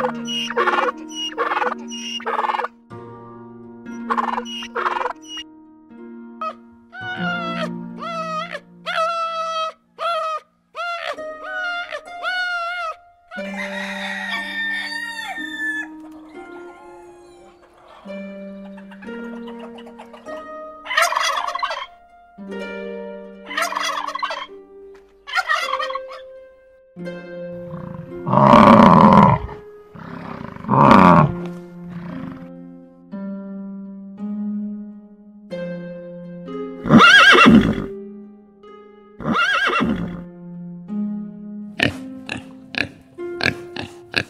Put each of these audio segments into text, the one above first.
Oh, my God. I,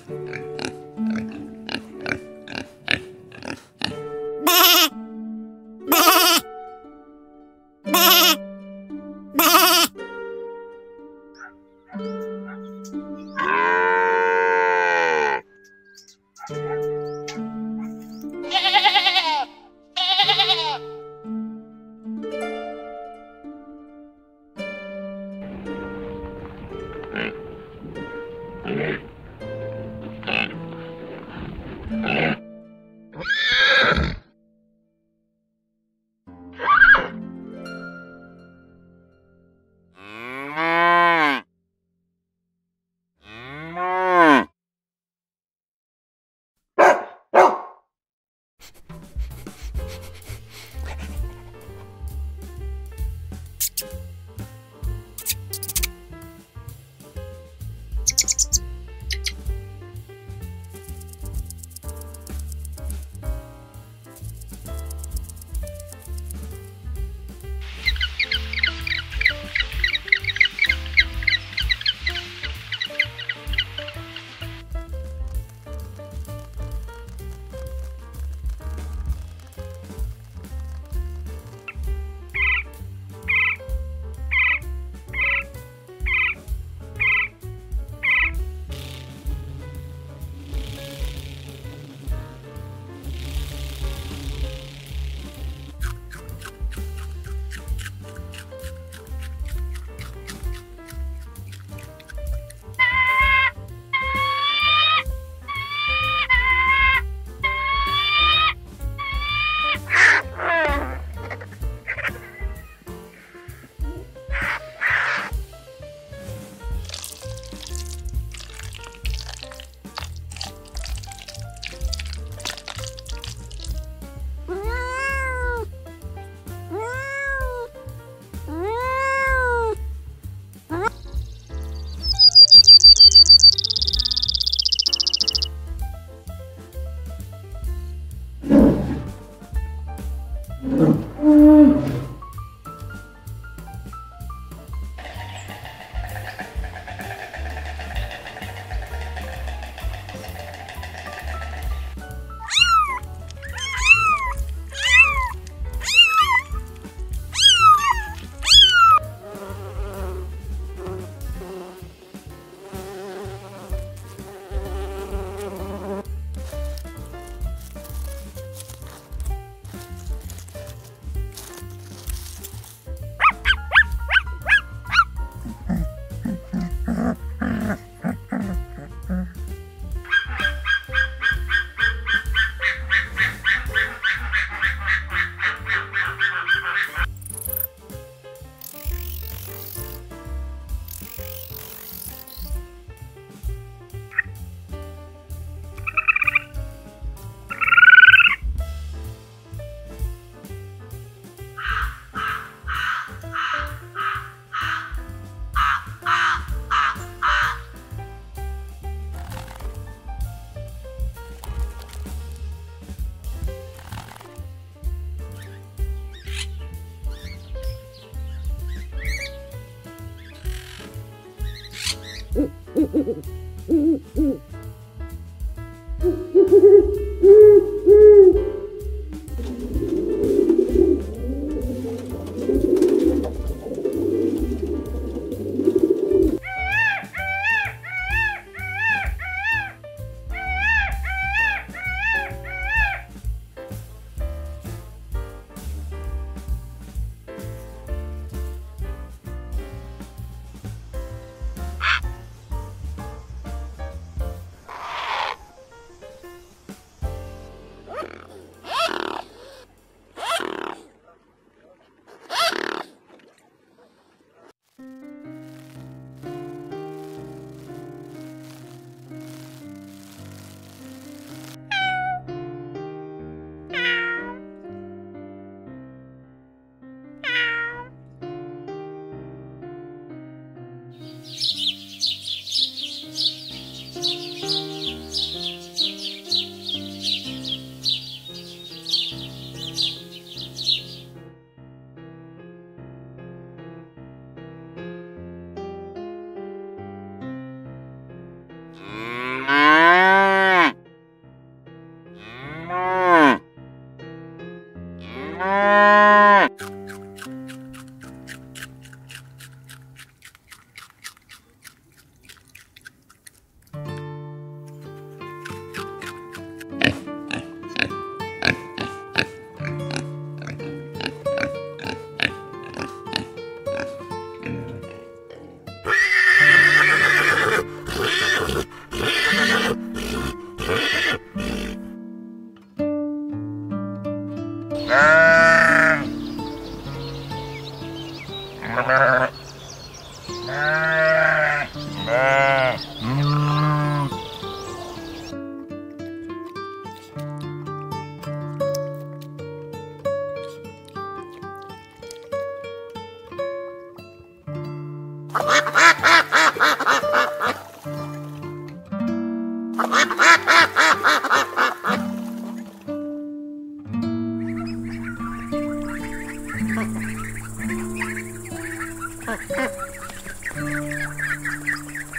Mm-hmm. うん。うん。うん。うん。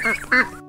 Ah, ah.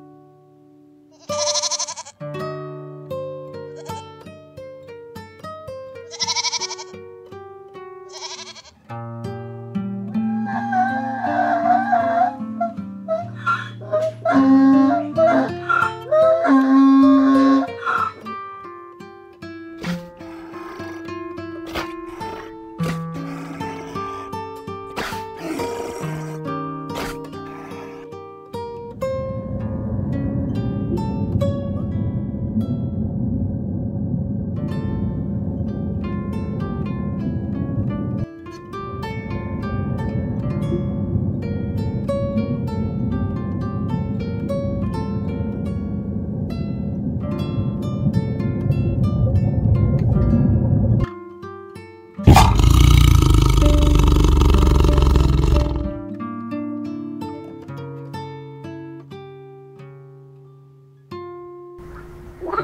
我 靠